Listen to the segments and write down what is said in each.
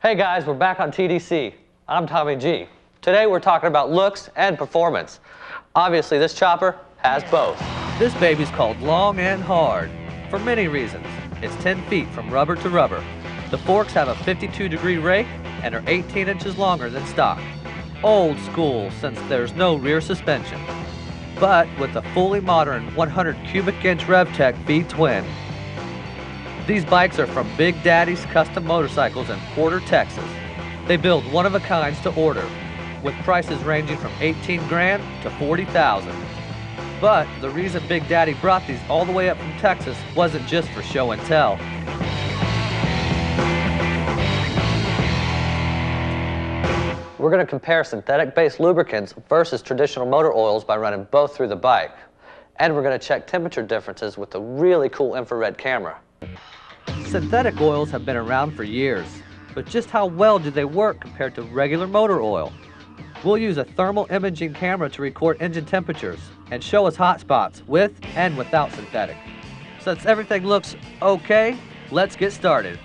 Hey guys, we're back on TDC. I'm Tommy G. Today we're talking about looks and performance. Obviously, this chopper has both. This baby's called long and hard for many reasons. It's 10 feet from rubber to rubber. The forks have a 52 degree rake and are 18 inches longer than stock. Old school since there's no rear suspension. But with a fully modern 100 cubic inch RevTech V-twin. These bikes are from Big Daddy's Custom Motorcycles in Porter, Texas. They build one-of-a-kinds to order, with prices ranging from 18 grand to 40,000. But the reason Big Daddy brought these all the way up from Texas wasn't just for show and tell. We're going to compare synthetic-based lubricants versus traditional motor oils by running both through the bike. And we're going to check temperature differences with a really cool infrared camera. Synthetic oils have been around for years, but just how well do they work compared to regular motor oil? We'll use a thermal imaging camera to record engine temperatures and show us hot spots with and without synthetic. Since everything looks okay, let's get started.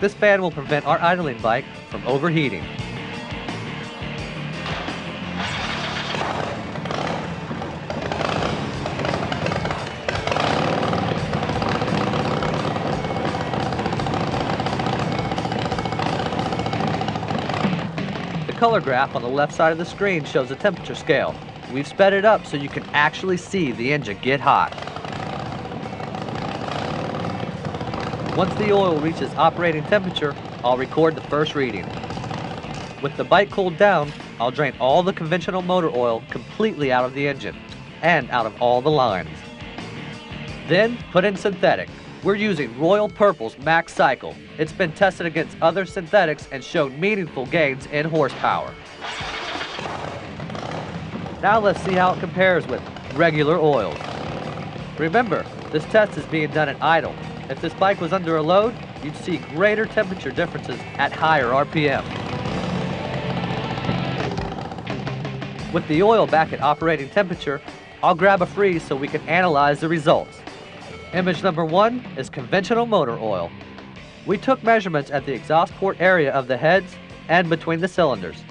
This fan will prevent our idling bike from overheating. Color graph on the left side of the screen shows the temperature scale. We've sped it up so you can actually see the engine get hot. Once the oil reaches operating temperature, I'll record the first reading. With the bike cooled down, I'll drain all the conventional motor oil completely out of the engine and out of all the lines. Then put in synthetic. We're using Royal Purple's Max Cycle. It's been tested against other synthetics and showed meaningful gains in horsepower. Now let's see how it compares with regular oils. Remember, this test is being done at idle. If this bike was under a load, you'd see greater temperature differences at higher RPM. With the oil back at operating temperature, I'll grab a freeze so we can analyze the results. Image number one is conventional motor oil. We took measurements at the exhaust port area of the heads and between the cylinders.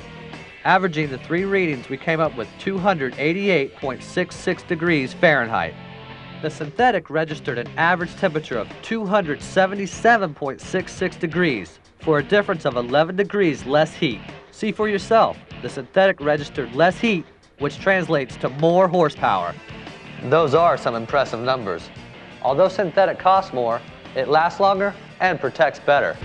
Averaging the three readings, we came up with 288.66 degrees Fahrenheit. The synthetic registered an average temperature of 277.66 degrees for a difference of 11 degrees less heat. See for yourself, the synthetic registered less heat, which translates to more horsepower. Those are some impressive numbers. Although synthetic costs more, it lasts longer and protects better.